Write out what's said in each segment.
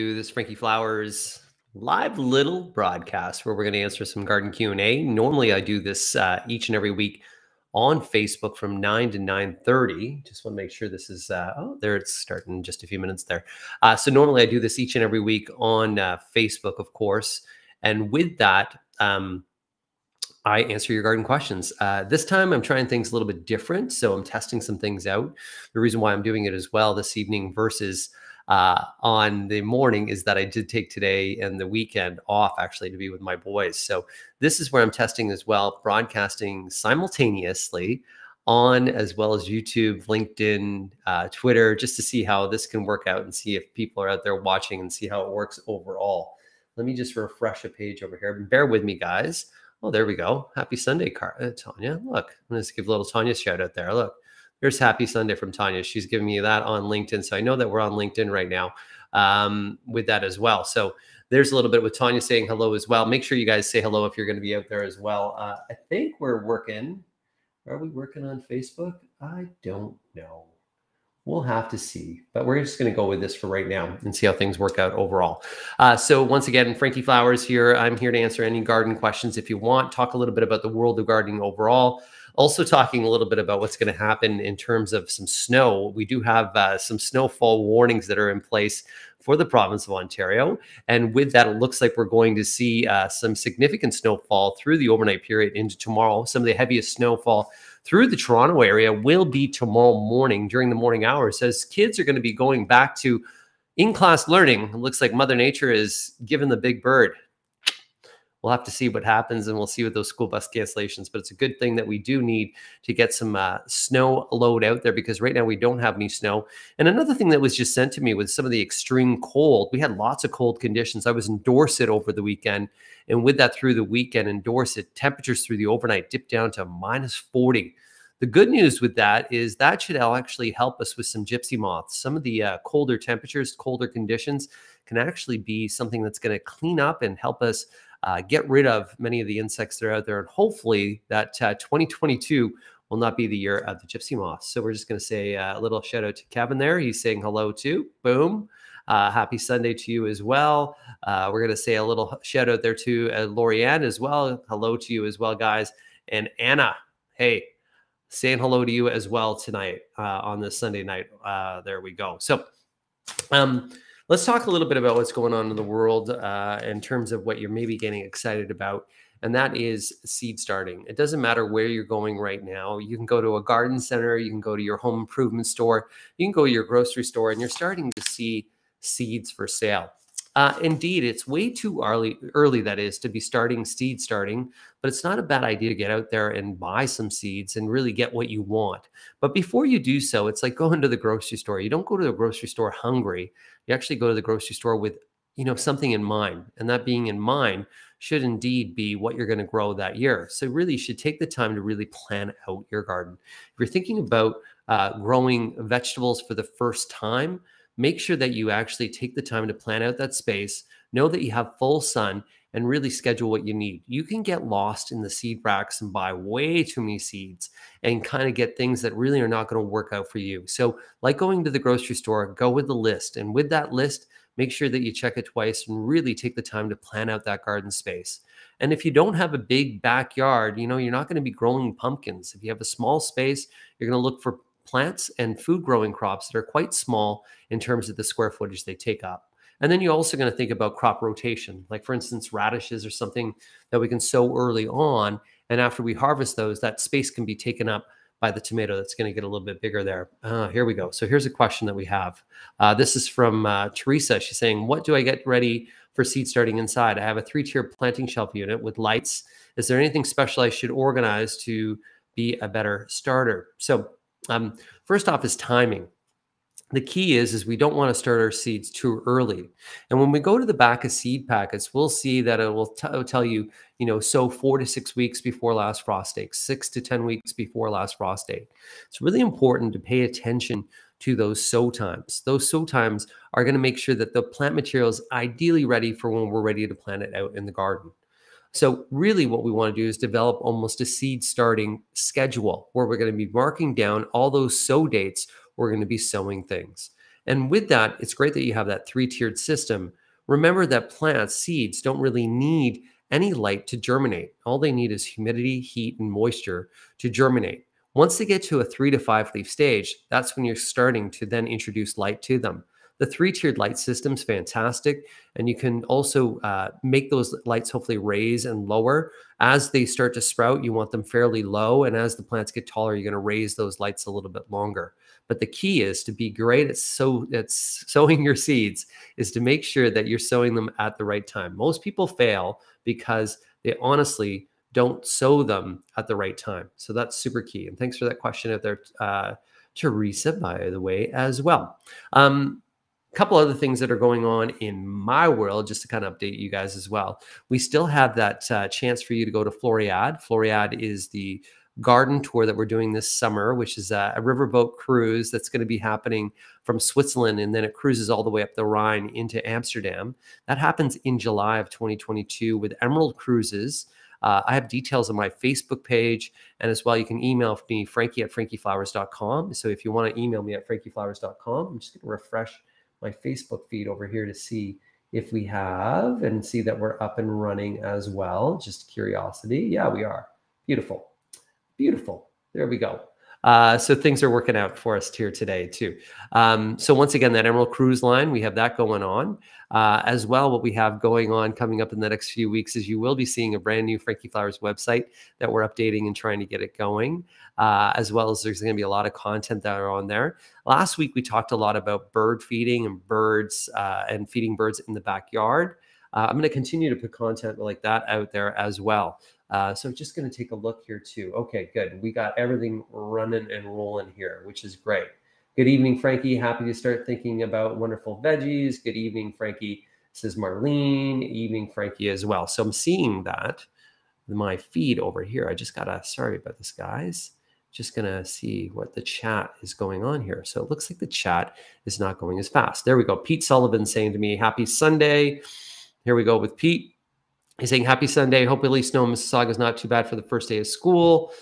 this Frankie Flowers live little broadcast where we're going to answer some garden Q&A. Normally I do this uh, each and every week on Facebook from 9 to 9.30. Just want to make sure this is, uh, oh, there it's starting in just a few minutes there. Uh, so normally I do this each and every week on uh, Facebook, of course. And with that, um, I answer your garden questions. Uh, this time I'm trying things a little bit different. So I'm testing some things out. The reason why I'm doing it as well this evening versus uh, on the morning is that I did take today and the weekend off actually to be with my boys. So this is where I'm testing as well, broadcasting simultaneously on as well as YouTube, LinkedIn, uh, Twitter, just to see how this can work out and see if people are out there watching and see how it works overall. Let me just refresh a page over here. Bear with me, guys. Oh, there we go. Happy Sunday, Car- uh, Tanya. Look, I'm going to give a little Tanya shout out there. Look, there's Happy Sunday from Tanya. She's giving me that on LinkedIn. So I know that we're on LinkedIn right now um, with that as well. So there's a little bit with Tanya saying hello as well. Make sure you guys say hello if you're going to be out there as well. Uh, I think we're working. Are we working on Facebook? I don't know. We'll have to see, but we're just going to go with this for right now and see how things work out overall. Uh, so once again, Frankie Flowers here. I'm here to answer any garden questions if you want. Talk a little bit about the world of gardening overall. Also, talking a little bit about what's going to happen in terms of some snow. We do have uh, some snowfall warnings that are in place for the province of Ontario. And with that, it looks like we're going to see uh, some significant snowfall through the overnight period into tomorrow. Some of the heaviest snowfall through the Toronto area will be tomorrow morning during the morning hours as kids are going to be going back to in class learning. It looks like Mother Nature is giving the big bird we'll have to see what happens and we'll see with those school bus cancellations. But it's a good thing that we do need to get some uh, snow load out there because right now we don't have any snow. And another thing that was just sent to me was some of the extreme cold, we had lots of cold conditions. I was in Dorset over the weekend. And with that through the weekend in Dorset, temperatures through the overnight dipped down to minus 40. The good news with that is that should actually help us with some gypsy moths. Some of the uh, colder temperatures, colder conditions can actually be something that's going to clean up and help us uh, get rid of many of the insects that are out there. And hopefully that uh, 2022 will not be the year of the gypsy moth. So we're just going to say a little shout out to Kevin there. He's saying hello too. Boom. Uh, happy Sunday to you as well. Uh, we're going to say a little shout out there to uh, Lorianne as well. Hello to you as well, guys. And Anna, hey, saying hello to you as well tonight uh, on this Sunday night. Uh, there we go. So, um, Let's talk a little bit about what's going on in the world uh, in terms of what you're maybe getting excited about. And that is seed starting. It doesn't matter where you're going right now. You can go to a garden center, you can go to your home improvement store, you can go to your grocery store, and you're starting to see seeds for sale. Uh, indeed, it's way too early, early, that is, to be starting seed starting, but it's not a bad idea to get out there and buy some seeds and really get what you want. But before you do so, it's like going to the grocery store. You don't go to the grocery store hungry. You actually go to the grocery store with, you know, something in mind. And that being in mind should indeed be what you're going to grow that year. So really you should take the time to really plan out your garden. If you're thinking about uh, growing vegetables for the first time, make sure that you actually take the time to plan out that space, know that you have full sun, and really schedule what you need. You can get lost in the seed racks and buy way too many seeds and kind of get things that really are not going to work out for you. So, like going to the grocery store, go with the list. And with that list, make sure that you check it twice and really take the time to plan out that garden space. And if you don't have a big backyard, you know, you're not going to be growing pumpkins. If you have a small space, you're going to look for plants and food growing crops that are quite small in terms of the square footage they take up. And then you're also going to think about crop rotation, like for instance, radishes or something that we can sow early on. And after we harvest those, that space can be taken up by the tomato that's going to get a little bit bigger there. Uh, here we go. So here's a question that we have. Uh, this is from uh, Teresa. She's saying, What do I get ready for seed starting inside? I have a three tier planting shelf unit with lights. Is there anything special I should organize to be a better starter? So um, first off is timing. The key is, is we don't want to start our seeds too early. And when we go to the back of seed packets, we'll see that it will tell you, you know, sow four to six weeks before last frost date, six to 10 weeks before last frost date. It's really important to pay attention to those sow times. Those sow times are going to make sure that the plant material is ideally ready for when we're ready to plant it out in the garden. So, really, what we want to do is develop almost a seed starting schedule where we're going to be marking down all those sow dates we're going to be sowing things. And with that, it's great that you have that three tiered system. Remember that plants, seeds, don't really need any light to germinate. All they need is humidity, heat, and moisture to germinate. Once they get to a three to five leaf stage, that's when you're starting to then introduce light to them. The three tiered light system is fantastic. And you can also uh, make those lights hopefully raise and lower. As they start to sprout, you want them fairly low. And as the plants get taller, you're going to raise those lights a little bit longer. But the key is to be great at sow at sowing your seeds is to make sure that you're sowing them at the right time. Most people fail because they honestly don't sow them at the right time. So that's super key. And thanks for that question out there, uh, Teresa, by the way, as well. Um, a couple other things that are going on in my world, just to kind of update you guys as well. We still have that uh, chance for you to go to Floriade. Floriade is the garden tour that we're doing this summer, which is a, a riverboat cruise that's going to be happening from Switzerland and then it cruises all the way up the Rhine into Amsterdam. That happens in July of 2022 with Emerald Cruises. Uh, I have details on my Facebook page, and as well, you can email me, frankie at frankieflowers.com. So if you want to email me at frankieflowers.com, I'm just going to refresh my Facebook feed over here to see if we have and see that we're up and running as well. Just curiosity. Yeah, we are. Beautiful. Beautiful. There we go. Uh, so things are working out for us here today too. Um, so once again, that Emerald Cruise Line, we have that going on. Uh, as well, what we have going on coming up in the next few weeks is you will be seeing a brand new Frankie Flowers website that we're updating and trying to get it going, uh, as well as there's going to be a lot of content that are on there. Last week, we talked a lot about bird feeding and birds uh, and feeding birds in the backyard. Uh, I'm going to continue to put content like that out there as well. Uh, so just going to take a look here too. Okay, good. We got everything running and rolling here, which is great. Good evening, Frankie. Happy to start thinking about wonderful veggies. Good evening, Frankie. This is Marlene. Evening, Frankie, as well. So I'm seeing that my feed over here. I just gotta. Sorry about this, guys. Just gonna see what the chat is going on here. So it looks like the chat is not going as fast. There we go. Pete Sullivan saying to me, "Happy Sunday." Here we go with Pete. He's saying, "Happy Sunday. Hopefully, snow in Mississauga is not too bad for the first day of school."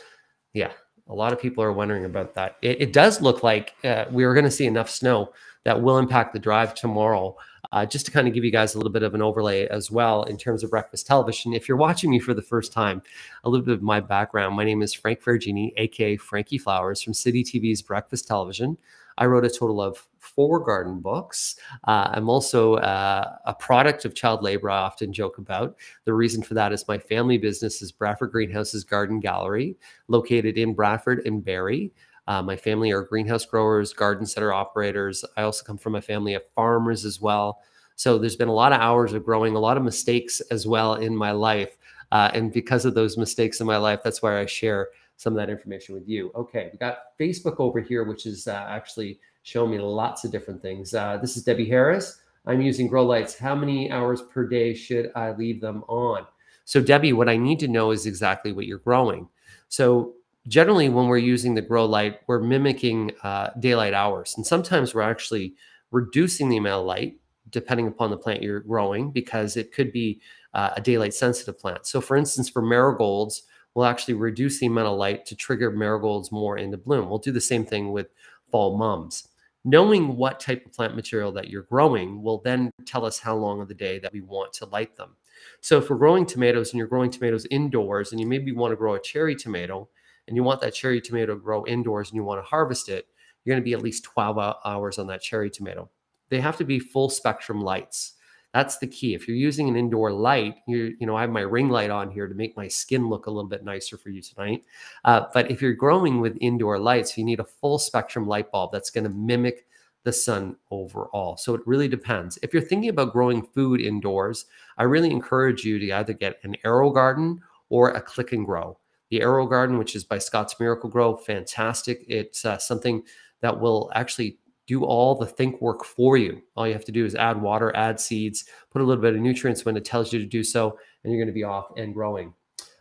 Yeah, a lot of people are wondering about that. It, it does look like uh, we are going to see enough snow that will impact the drive tomorrow. Uh, just to kind of give you guys a little bit of an overlay as well in terms of breakfast television. If you're watching me for the first time, a little bit of my background. My name is Frank Ferragine, aka Frankie Flowers from City TV's Breakfast Television. I wrote a total of four garden books. Uh, I'm also uh, a product of child labor, I often joke about. The reason for that is my family business is Bradford Greenhouses Garden Gallery, located in Bradford and Barrie. Uh, my family are greenhouse growers, garden center operators. I also come from a family of farmers as well. So there's been a lot of hours of growing, a lot of mistakes as well in my life. Uh, and because of those mistakes in my life, that's why I share some of that information with you. Okay, we got Facebook over here, which is uh, actually showing me lots of different things. Uh, this is Debbie Harris. I'm using grow lights. How many hours per day should I leave them on? So, Debbie, what I need to know is exactly what you're growing. So, generally, when we're using the grow light, we're mimicking uh, daylight hours. And sometimes we're actually reducing the amount of light depending upon the plant you're growing because it could be uh, a daylight sensitive plant. So, for instance, for marigolds, will actually reduce the amount of light to trigger marigolds more into bloom. We'll do the same thing with fall mums. Knowing what type of plant material that you're growing will then tell us how long of the day that we want to light them. So if we're growing tomatoes and you're growing tomatoes indoors and you maybe want to grow a cherry tomato and you want that cherry tomato to grow indoors and you want to harvest it, you're going to be at least 12 hours on that cherry tomato. They have to be full spectrum lights. That's the key. If you're using an indoor light, you you know I have my ring light on here to make my skin look a little bit nicer for you tonight. Uh, but if you're growing with indoor lights, you need a full spectrum light bulb that's going to mimic the sun overall. So it really depends. If you're thinking about growing food indoors, I really encourage you to either get an AeroGarden or a click and grow. The AeroGarden, which is by Scotts Miracle-Gro, fantastic. It's uh, something that will actually do all the think work for you. All you have to do is add water, add seeds, put a little bit of nutrients when it tells you to do so, and you're going to be off and growing.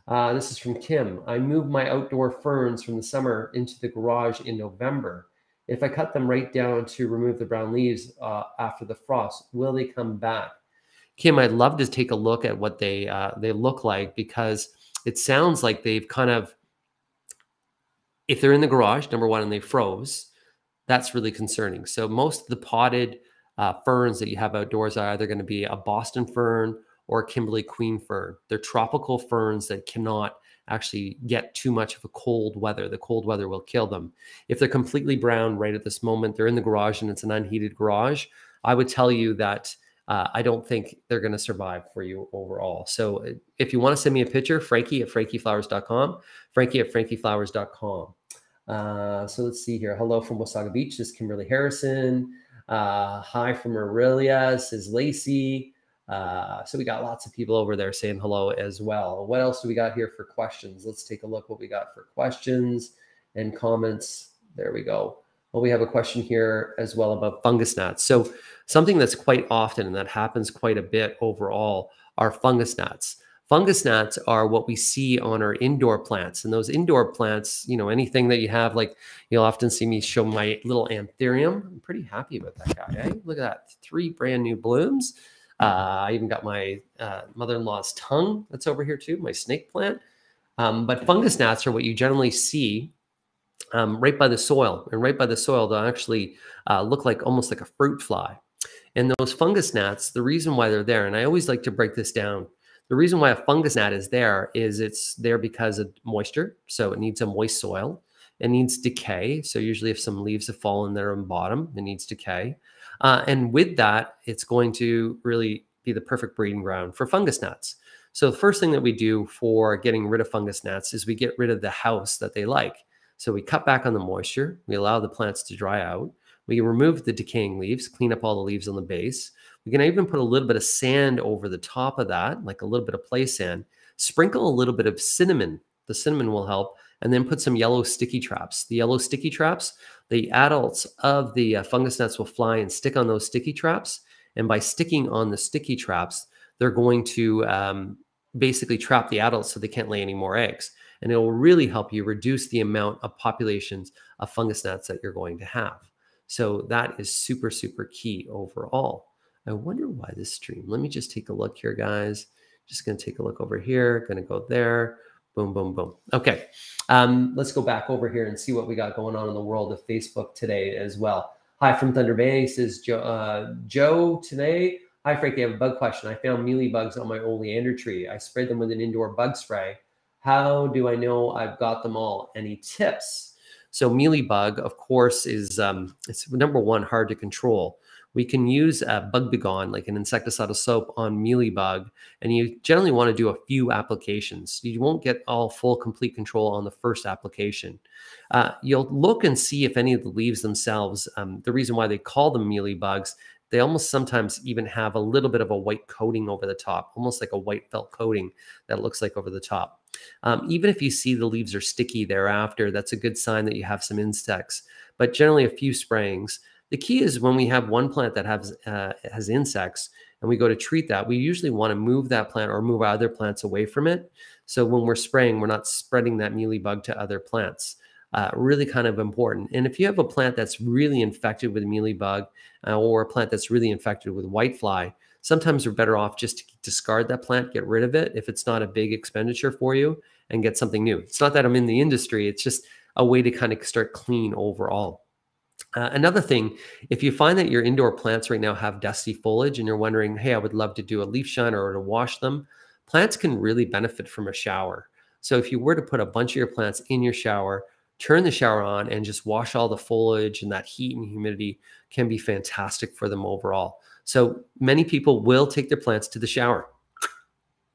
Uh, this is from Kim. I moved my outdoor ferns from the summer into the garage in November. If I cut them right down to remove the brown leaves uh, after the frost, will they come back? Kim, I'd love to take a look at what they uh, they look like because it sounds like they've kind of, if they're in the garage, number one, and they froze, that's really concerning. So most of the potted uh, ferns that you have outdoors are either going to be a Boston fern or a Kimberley queen fern. They're tropical ferns that cannot actually get too much of a cold weather. The cold weather will kill them. If they're completely brown right at this moment, they're in the garage and it's an unheated garage, I would tell you that uh, I don't think they're going to survive for you overall. So uh, if you want to send me a picture, Frankie at frankieflowers.com, Frankie at frankieflowers.com. Uh, so let's see here. Hello from Wasaga Beach. This is Kimberly Harrison. Uh, hi from Orillia, says Lacey. Uh, so we got lots of people over there saying hello as well. What else do we got here for questions? Let's take a look what we got for questions and comments. There we go. Well, we have a question here as well about fungus gnats. So something that's quite often and that happens quite a bit overall are fungus gnats. Fungus gnats are what we see on our indoor plants. And those indoor plants, you know, anything that you have, like you'll often see me show my little anthurium. I'm pretty happy about that guy. Eh? Look at that, three brand new blooms. Uh, I even got my uh, mother-in-law's tongue that's over here too, my snake plant. Um, but fungus gnats are what you generally see um, right by the soil. And right by the soil, they'll actually uh, look like almost like a fruit fly. And those fungus gnats, the reason why they're there, and I always like to break this down the reason why a fungus gnat is there is it's there because of moisture. So it needs a moist soil. It needs decay. So usually if some leaves have fallen there on bottom, it needs decay. Uh, and with that, it's going to really be the perfect breeding ground for fungus gnats. So the first thing that we do for getting rid of fungus gnats is we get rid of the house that they like. So we cut back on the moisture. We allow the plants to dry out. We remove the decaying leaves, clean up all the leaves on the base. We can even put a little bit of sand over the top of that, like a little bit of play sand. Sprinkle a little bit of cinnamon. The cinnamon will help. And then put some yellow sticky traps. The yellow sticky traps, the adults of the uh, fungus gnats will fly and stick on those sticky traps. And by sticking on the sticky traps, they're going to um, basically trap the adults so they can't lay any more eggs. And it will really help you reduce the amount of populations of fungus gnats that you're going to have. So that is super, super key overall. I wonder why this stream. Let me just take a look here, guys. Just going to take a look over here. Going to go there. Boom, boom, boom. Okay. Um, let's go back over here and see what we got going on in the world of Facebook today as well. Hi from Thunder Bay, says Joe, uh, Joe today. Hi, Frankie. I have a bug question. I found mealy bugs on my oleander tree. I sprayed them with an indoor bug spray. How do I know I've got them all? Any tips? So mealy bug, of course, is um, it's number one hard to control we can use a bug begone, like an insecticidal soap on mealybug, and you generally want to do a few applications. You won't get all full complete control on the first application. Uh, you'll look and see if any of the leaves themselves, um, the reason why they call them mealybugs, they almost sometimes even have a little bit of a white coating over the top, almost like a white felt coating that looks like over the top. Um, even if you see the leaves are sticky thereafter, that's a good sign that you have some insects. But generally, a few sprayings. The key is when we have one plant that has uh, has insects and we go to treat that, we usually want to move that plant or move other plants away from it. So when we're spraying, we're not spreading that mealy bug to other plants. Uh, really kind of important. And if you have a plant that's really infected with mealy bug uh, or a plant that's really infected with whitefly, sometimes we're better off just to discard that plant, get rid of it if it's not a big expenditure for you, and get something new. It's not that I'm in the industry, it's just a way to kind of start clean overall. Uh, another thing, if you find that your indoor plants right now have dusty foliage and you're wondering, hey, I would love to do a leaf shiner or to wash them, plants can really benefit from a shower. So if you were to put a bunch of your plants in your shower, turn the shower on and just wash all the foliage and that heat and humidity can be fantastic for them overall. So many people will take their plants to the shower.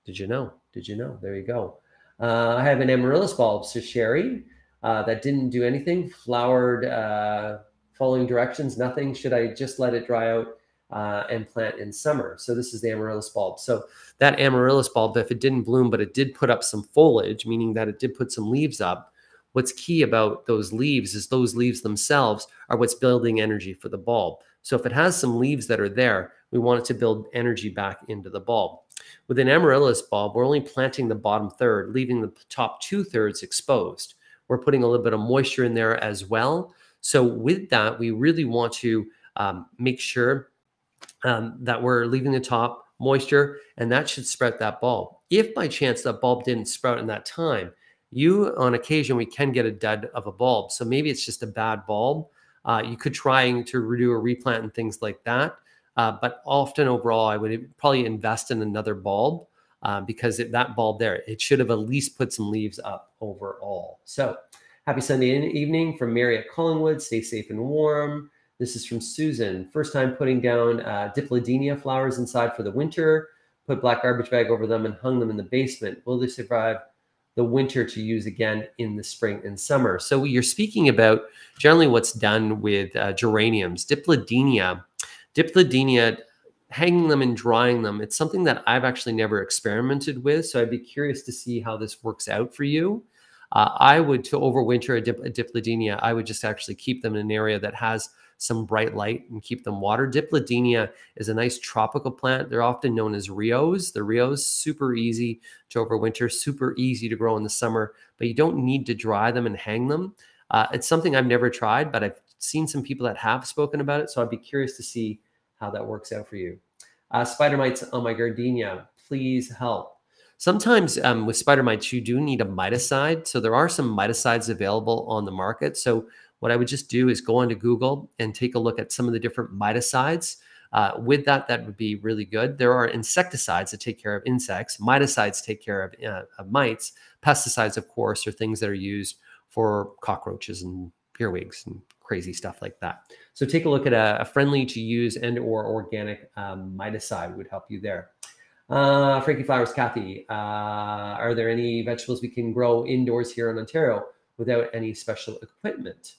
Did you know? Did you know? There you go. Uh, I have an amaryllis bulb, so Sherry, uh, that didn't do anything, flowered uh, following directions, nothing. Should I just let it dry out uh, and plant in summer? So this is the amaryllis bulb. So that amaryllis bulb, if it didn't bloom, but it did put up some foliage, meaning that it did put some leaves up, what's key about those leaves is those leaves themselves are what's building energy for the bulb. So if it has some leaves that are there, we want it to build energy back into the bulb. With an amaryllis bulb, we're only planting the bottom third, leaving the top two thirds exposed. We're putting a little bit of moisture in there as well so with that, we really want to um, make sure um, that we're leaving the top moisture and that should sprout that bulb. If by chance that bulb didn't sprout in that time, you on occasion we can get a dud of a bulb. So maybe it's just a bad bulb. Uh, you could try to do a replant and things like that. Uh, but often overall, I would probably invest in another bulb uh, because it, that bulb there, it should have at least put some leaves up overall. So happy Sunday evening from Mary at Collingwood. Stay safe and warm. This is from Susan. First time putting down uh, Dipladenia flowers inside for the winter. Put black garbage bag over them and hung them in the basement. Will they survive the winter to use again in the spring and summer? So you're speaking about generally what's done with uh, geraniums. Dipladenia, Dipladenia hanging them and drying them, it's something that I've actually never experimented with. So I'd be curious to see how this works out for you. Uh, I would, to overwinter a, dip, a dipladenia, I would just actually keep them in an area that has some bright light and keep them watered. Dipladenia is a nice tropical plant. They're often known as Rios. The Rios, super easy to overwinter, super easy to grow in the summer, but you don't need to dry them and hang them. Uh, it's something I've never tried, but I've seen some people that have spoken about it. So I'd be curious to see how that works out for you. Uh, spider mites on my gardenia, please help. Sometimes um, with spider mites, you do need a miticide. So there are some miticides available on the market. So what I would just do is go onto Google and take a look at some of the different miticides. Uh, with that, that would be really good. There are insecticides that take care of insects. Miticides take care of, uh, of mites. Pesticides, of course, are things that are used for cockroaches and earwigs and crazy stuff like that. So take a look at a, a friendly to use and or organic um, miticide would help you there. Uh, Frankie Flowers, Kathy, uh, are there any vegetables we can grow indoors here in Ontario without any special equipment?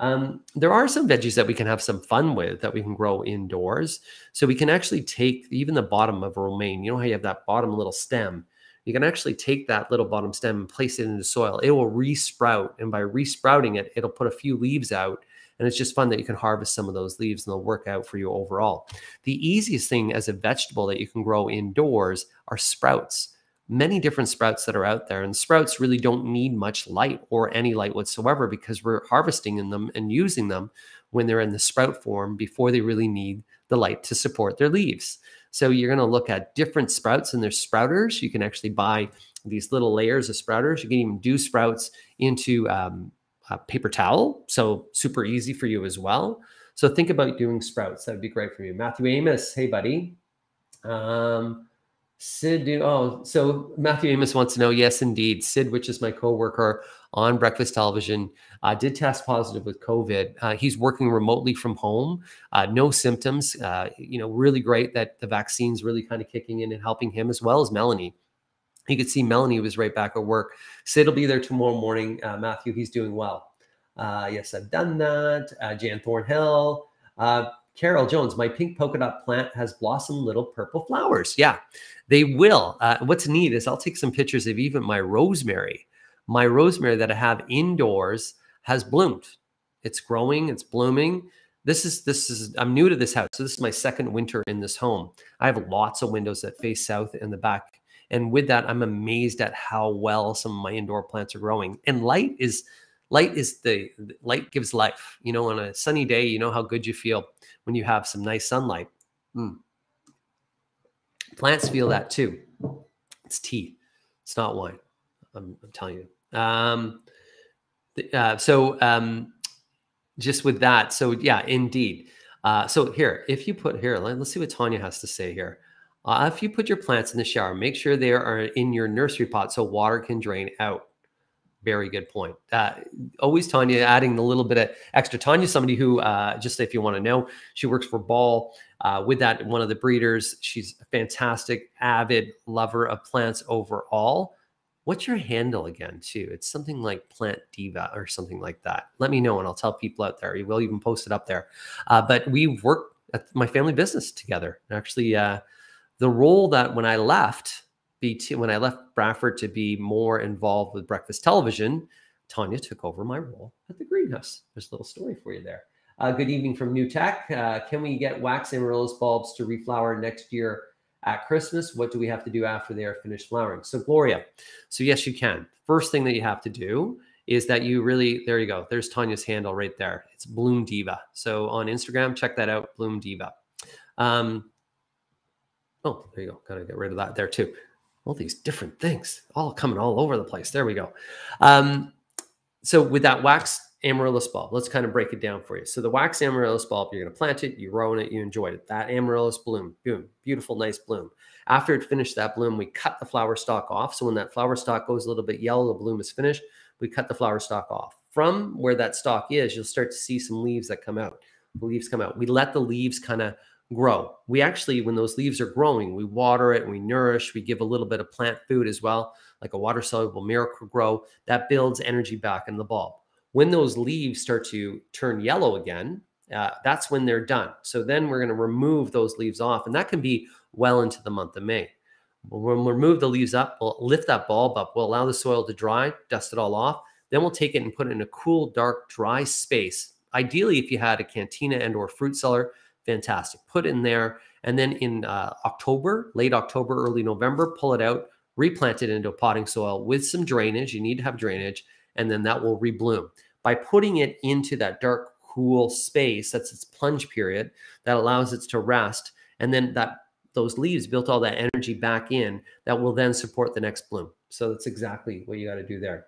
Um, there are some veggies that we can have some fun with that we can grow indoors. So we can actually take even the bottom of a romaine. You know how you have that bottom little stem? You can actually take that little bottom stem and place it into soil. It will resprout. And by resprouting it, it'll put a few leaves out and it's just fun that you can harvest some of those leaves and they'll work out for you overall. The easiest thing as a vegetable that you can grow indoors are sprouts. Many different sprouts that are out there, and sprouts really don't need much light or any light whatsoever because we're harvesting in them and using them when they're in the sprout form before they really need the light to support their leaves. So you're going to look at different sprouts and their sprouters. You can actually buy these little layers of sprouters. You can even do sprouts into um, a paper towel. So super easy for you as well. So think about doing sprouts. That would be great for you. Matthew Amos, hey buddy. Um, Sid, oh, so Matthew Amos wants to know, yes, indeed. Sid, which is my coworker on Breakfast Television, uh, did test positive with COVID. Uh, he's working remotely from home, uh, no symptoms. Uh, you know, really great that the vaccine's really kind of kicking in and helping him as well as Melanie you could see Melanie was right back at work. Sid will be there tomorrow morning. Uh, Matthew, he's doing well. Uh, yes, I've done that. Uh, Jan Thornhill. Uh, Carol Jones, my pink polka dot plant has blossomed little purple flowers. Yeah, they will. Uh, what's neat is I'll take some pictures of even my rosemary. My rosemary that I have indoors has bloomed. It's growing, it's blooming. This is this is I'm new to this house. So this is my second winter in this home. I have lots of windows that face south in the back and with that, I'm amazed at how well some of my indoor plants are growing. And light is light is the light gives life. You know, on a sunny day, you know how good you feel when you have some nice sunlight. Mm. Plants feel that too. It's tea. It's not wine. I'm, I'm telling you. Um, uh, so um, just with that, so yeah, indeed. Uh, so here, if you put here, let, us see what Tanya has to say here. Uh, if you put your plants in the shower, make sure they are in your nursery pot so water can drain out. Very good point. Uh, always Tanya adding a little bit of extra. Tanya, somebody who, uh, just if you want to know, she works for Ball. Uh, with that, one of the breeders. She's a fantastic, avid lover of plants overall. What's your handle again, too? It's something like Plant Diva or something like that. Let me know, and I'll tell people out there. We'll even post it up there. Uh, but we work at my family business together. Actually, uh, the role that when I left BT, when I left Bradford to be more involved with breakfast television, Tanya took over my role at the greenhouse. There's a little story for you there. Uh, good evening from New Tech. Uh, can we get wax amaryllis bulbs to reflower next year at Christmas? What do we have to do after they are finished flowering? So, Gloria, so yes, you can. First thing that you have to do is that you really, there you go. There's Tanya's handle right there. It's Bloom Diva. So on Instagram, check that out, Bloom Diva. Um, Oh, there you go. Got to get rid of that there too. All these different things all coming all over the place. There we go. Um, so with that wax amaryllis bulb. Let's kind of break it down for you. So the wax amaryllis bulb, you're going to plant it, you grow in it, you enjoyed it. That amaryllis bloom, boom, beautiful, nice bloom. After it finished that bloom, we cut the flower stalk off. So when that flower stalk goes a little bit yellow, the bloom is finished, we cut the flower stalk off. From where that stalk is, you'll start to see some leaves that come out. The leaves come out. We let the leaves kind of grow. We actually, when those leaves are growing, we water it, we nourish, we give a little bit of plant food as well, like a water soluble Miracle-Gro That builds energy back in the bulb. When those leaves start to turn yellow again, uh, that's when they're done. So then we're going to remove those leaves off, and that can be well into the month of May. When we remove the leaves up, we'll lift that bulb up. We'll allow the soil to dry, dust it all off. Then we'll take it and put it in a cool, dark, dry space. Ideally, if you had a cantina and or fruit cellar, fantastic. Put in there, and then in uh, October, late October, early November, pull it out, replant it into a potting soil with some drainage. You need to have drainage, and then that will rebloom. By putting it into that dark, cool space, that's its plunge period, that allows it to rest, and then that those leaves built all that energy back in that will then support the next bloom. So that's exactly what you got to do there.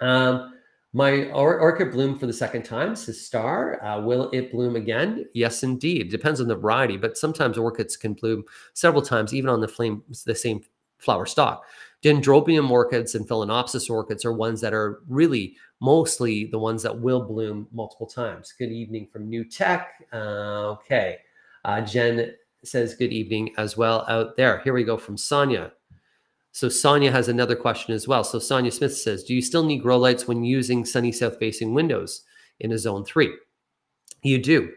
Um, my or orchid bloomed for the second time, says Star. Uh, will it bloom again? Yes, indeed. Depends on the variety, but sometimes orchids can bloom several times, even on the flame, the same flower stalk. Dendrobium orchids and Phalaenopsis orchids are ones that are really mostly the ones that will bloom multiple times. Good evening from New Tech. Uh, okay. Uh, Jen says good evening as well out there. Here we go from Sonia. So Sonia has another question as well. So Sonia Smith says, do you still need grow lights when using sunny south facing windows in a zone three? You do.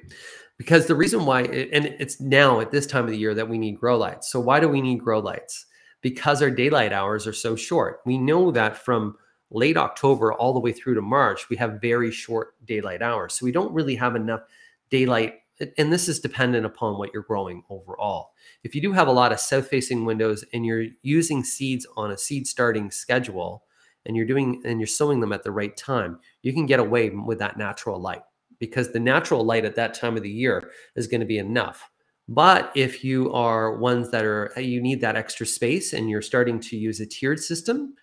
Because the reason why, and it's now at this time of the year that we need grow lights. So why do we need grow lights? Because our daylight hours are so short. We know that from late October all the way through to March, we have very short daylight hours. So we don't really have enough daylight and this is dependent upon what you're growing overall. If you do have a lot of south facing windows and you're using seeds on a seed starting schedule and you're doing and you're sowing them at the right time, you can get away with that natural light because the natural light at that time of the year is going to be enough. But if you are ones that are you need that extra space and you're starting to use a tiered system,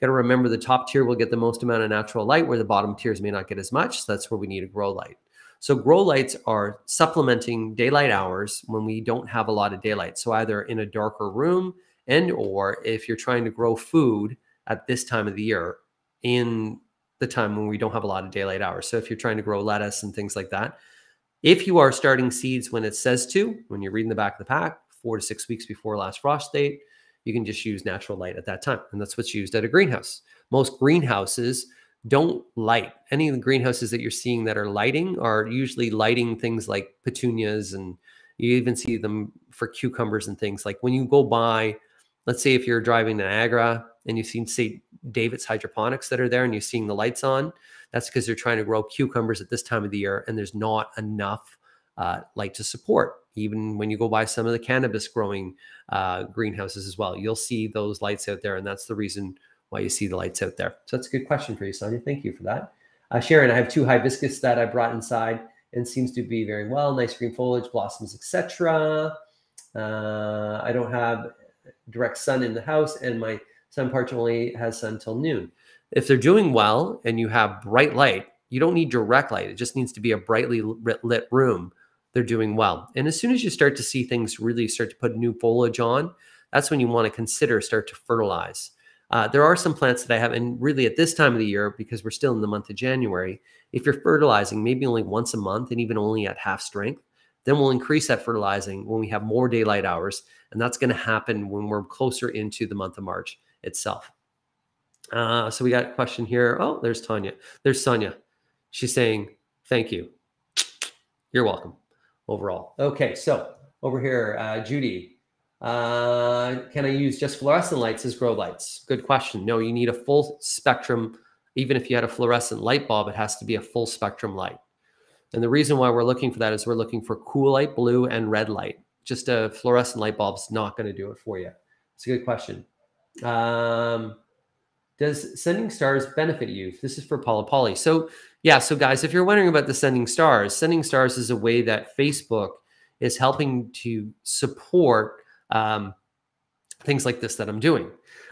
got to remember the top tier will get the most amount of natural light where the bottom tiers may not get as much. So that's where we need a grow light. So grow lights are supplementing daylight hours when we don't have a lot of daylight. So either in a darker room and or if you're trying to grow food at this time of the year in the time when we don't have a lot of daylight hours. So if you're trying to grow lettuce and things like that, if you are starting seeds when it says to, when you're reading the back of the pack, four to six weeks before last frost date, you can just use natural light at that time. And that's what's used at a greenhouse. Most greenhouses don't light. Any of the greenhouses that you're seeing that are lighting are usually lighting things like petunias and you even see them for cucumbers and things. Like when you go by, let's say if you're driving to Niagara and you've seen, say, David's hydroponics that are there and you're seeing the lights on, that's because they're trying to grow cucumbers at this time of the year and there's not enough uh, light to support. Even when you go by some of the cannabis growing uh, greenhouses as well, you'll see those lights out there. And that's the reason why you see the lights out there. So that's a good question for you, Sonia. Thank you for that. Uh, Sharon, I have two hibiscus that I brought inside and seems to be very well. Nice green foliage, blossoms, etc. Uh, I don't have direct sun in the house, and my sun porch only has sun till noon. If they're doing well and you have bright light, you don't need direct light. It just needs to be a brightly lit room. They're doing well. And as soon as you start to see things really start to put new foliage on, that's when you want to consider start to fertilize. Uh, there are some plants that I have, and really at this time of the year, because we're still in the month of January, if you're fertilizing maybe only once a month and even only at half strength, then we'll increase that fertilizing when we have more daylight hours. And that's going to happen when we're closer into the month of March itself. Uh, so we got a question here. Oh, there's Tanya. There's Sonia. She's saying, thank you. You're welcome overall. Okay, so over here, uh, Judy, uh, can I use just fluorescent lights as grow lights? Good question. No, you need a full spectrum. Even if you had a fluorescent light bulb, it has to be a full spectrum light. And the reason why we're looking for that is we're looking for cool light, blue, and red light. Just a fluorescent light bulb's not going to do it for you. It's a good question. Um, does sending stars benefit you? This is for Paula Polly. So yeah, so guys, if you're wondering about the sending stars, sending stars is a way that Facebook is helping to support um, things like this that I'm doing.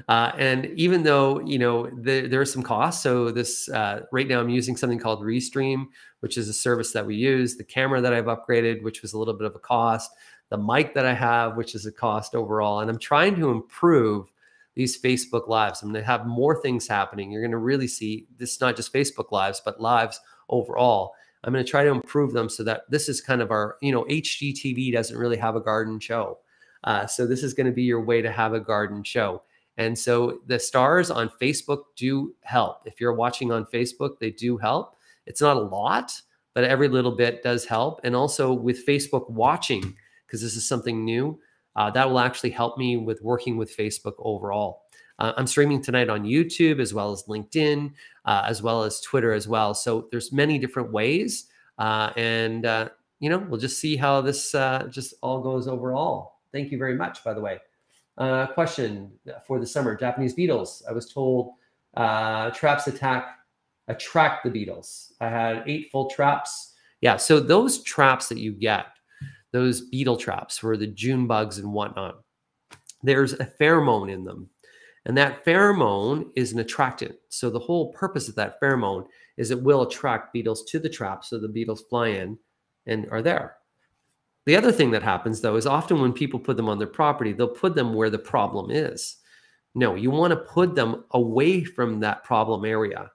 Uh, and even though you know the, there are some costs, so this uh, right now I'm using something called Restream, which is a service that we use. The camera that I've upgraded, which was a little bit of a cost. The mic that I have, which is a cost overall, and I'm trying to improve these Facebook lives. I'm going to have more things happening. You're going to really see this not just Facebook lives, but lives overall. I'm going to try to improve them so that this is kind of our, you know, HGTV doesn't really have a garden show. Uh, so this is going to be your way to have a garden show. And so the stars on Facebook do help. If you're watching on Facebook, they do help. It's not a lot, but every little bit does help. And also with Facebook watching, because this is something new, uh, that will actually help me with working with Facebook overall. Uh, I'm streaming tonight on YouTube as well as LinkedIn, uh, as well as Twitter as well. So there's many different ways, uh, and uh, you know we'll just see how this uh, just all goes overall. Thank you very much, by the way. Uh, question for the summer: Japanese beetles. I was told uh, traps attack attract the beetles. I had eight full traps. Yeah, so those traps that you get, those beetle traps for the June bugs and whatnot, there's a pheromone in them and that pheromone is an attractant. So the whole purpose of that pheromone is it will attract beetles to the trap so the beetles fly in and are there. The other thing that happens though is often when people put them on their property, they'll put them where the problem is. No, you want to put them away from that problem area.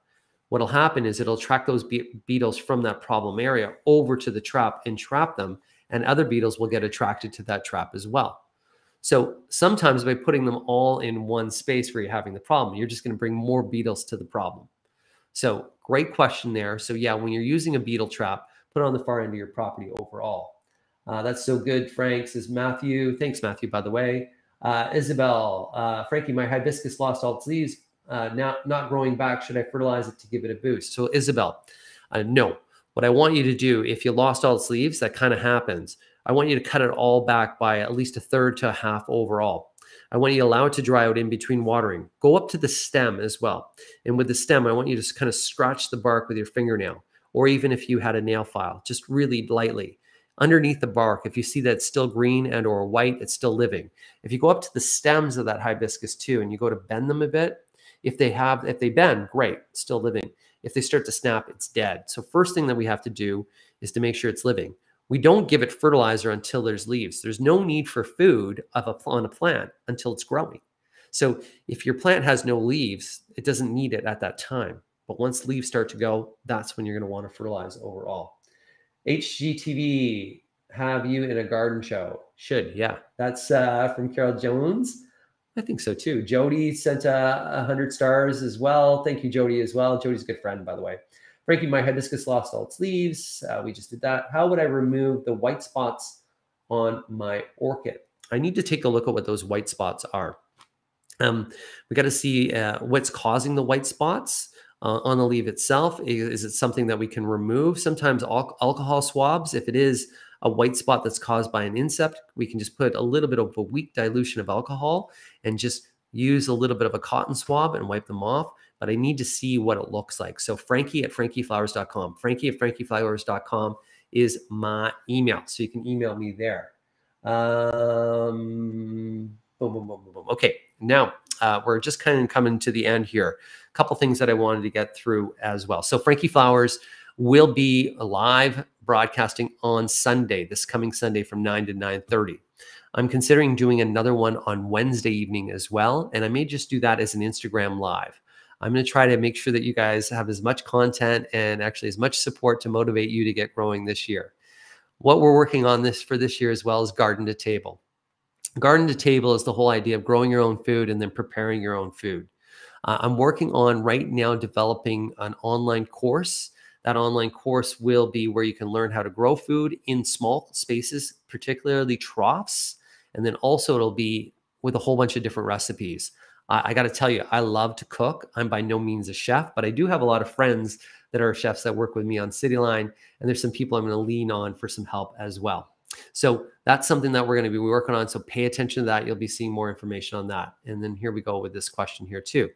What'll happen is it'll attract those be beetles from that problem area over to the trap and trap them, and other beetles will get attracted to that trap as well. So sometimes by putting them all in one space where you're having the problem, you're just going to bring more beetles to the problem. So great question there. So yeah, when you're using a beetle trap, put it on the far end of your property overall. Uh, that's so good, Frank, says Matthew. Thanks, Matthew, by the way. Uh, Isabel, uh, Frankie, my hibiscus lost all its leaves. Uh, now not growing back. Should I fertilize it to give it a boost? So Isabel, uh, no. What I want you to do, if you lost all its leaves, that kind of happens. I want you to cut it all back by at least a third to a half overall. I want you to allow it to dry out in between watering. Go up to the stem as well. And with the stem, I want you to kind of scratch the bark with your fingernail, or even if you had a nail file, just really lightly. Underneath the bark, if you see that it's still green and or white, it's still living. If you go up to the stems of that hibiscus too, and you go to bend them a bit, if they have, if they bend, great, still living. If they start to snap, it's dead. So first thing that we have to do is to make sure it's living we don't give it fertilizer until there's leaves. There's no need for food of a, on a plant until it's growing. So if your plant has no leaves, it doesn't need it at that time. But once leaves start to go, that's when you're going to want to fertilize overall. HGTV, have you in a garden show? Should, yeah. That's uh, from Carol Jones. I think so too. Jody sent uh, a uh, hundred stars as well. Thank you, Jody, as well. Jody's a good friend, by the way. Breaking my hibiscus lost all its leaves. Uh, we just did that. How would I remove the white spots on my orchid? I need to take a look at what those white spots are. Um, we got to see uh, what's causing the white spots uh, on the leaf itself. Is, is, it something that we can remove? Sometimes al alcohol swabs, if it is a white spot that's caused by an insect, we can just put a little bit of a weak dilution of alcohol and just use a little bit of a cotton swab and wipe them off but I need to see what it looks like. So Frankie at frankieflowers.com. Frankie at frankieflowers.com is my email. So you can email me there. Um, boom, boom, boom, boom, boom. Okay, now uh, we're just kind of coming to the end here. Couple things that I wanted to get through as well. So Frankie Flowers will be live broadcasting on Sunday, this coming Sunday from 9 to 9.30. I'm considering doing another one on Wednesday evening as well. And I may just do that as an Instagram live. I'm going to try to make sure that you guys have as much content and actually as much support to motivate you to get growing this year. What we're working on this for this year as well is garden to table. Garden to table is the whole idea of growing your own food and then preparing your own food. Uh, I'm working on right now developing an online course. That online course will be where you can learn how to grow food in small spaces, particularly troughs. And then also it'll be with a whole bunch of different recipes. I got to tell you, I love to cook. I'm by no means a chef, but I do have a lot of friends that are chefs that work with me on Cityline, and there's some people I'm going to lean on for some help as well. So that's something that we're going to be working on. So pay attention to that. You'll be seeing more information on that. And then here we go with this question here too.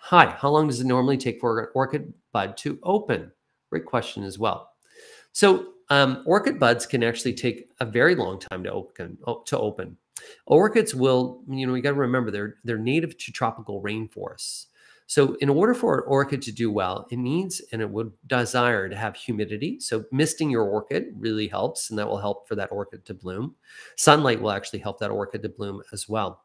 Hi, how long does it normally take for an orchid bud to open? Great question as well. So um, orchid buds can actually take a very long time to open. To open. Orchids will, you know, you got to remember they're they're native to tropical rainforests. So in order for an orchid to do well, it needs and it would desire to have humidity. So misting your orchid really helps, and that will help for that orchid to bloom. Sunlight will actually help that orchid to bloom as well.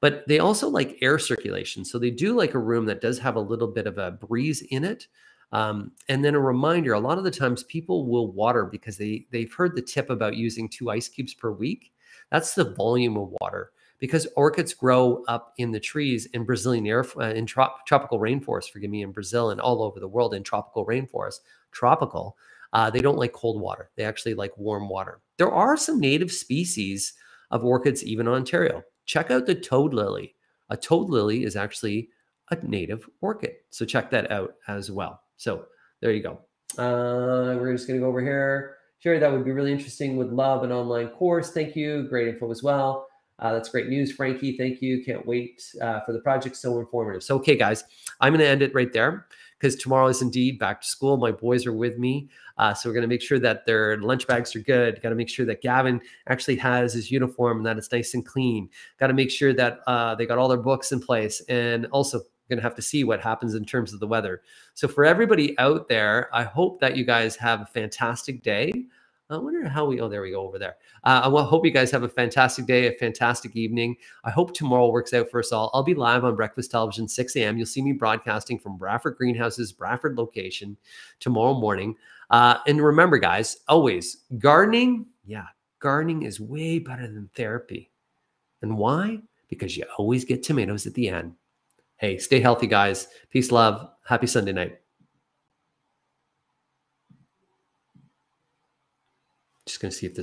But they also like air circulation. So they do like a room that does have a little bit of a breeze in it. Um, and then a reminder: a lot of the times people will water because they they've heard the tip about using two ice cubes per week. That's the volume of water because orchids grow up in the trees in Brazilian air uh, in trop- tropical rainforest. Forgive me, in Brazil and all over the world in tropical rainforest, tropical. Uh, they don't like cold water. They actually like warm water. There are some native species of orchids even in Ontario. Check out the toad lily. A toad lily is actually a native orchid. So check that out as well. So there you go. Uh, we're just going to go over here. Sherry, that would be really interesting. Would love an online course. Thank you. Great info as well. Uh, that's great news, Frankie. Thank you. Can't wait uh, for the project. So informative. So, okay, guys, I'm going to end it right there because tomorrow is indeed back to school. My boys are with me. Uh, so, we're going to make sure that their lunch bags are good. Got to make sure that Gavin actually has his uniform and that it's nice and clean. Got to make sure that uh, they got all their books in place. And also, going to have to see what happens in terms of the weather. So, for everybody out there, I hope that you guys have a fantastic day. I wonder how we, oh, there we go over there. Uh, I hope you guys have a fantastic day, a fantastic evening. I hope tomorrow works out for us all. I'll be live on Breakfast Television, 6 a.m. You'll see me broadcasting from Bradford Greenhouses, Bradford location tomorrow morning. Uh, and remember, guys, always gardening, yeah, gardening is way better than therapy. And why? Because you always get tomatoes at the end. Hey, stay healthy, guys. Peace, love. Happy Sunday night. Just going to see if this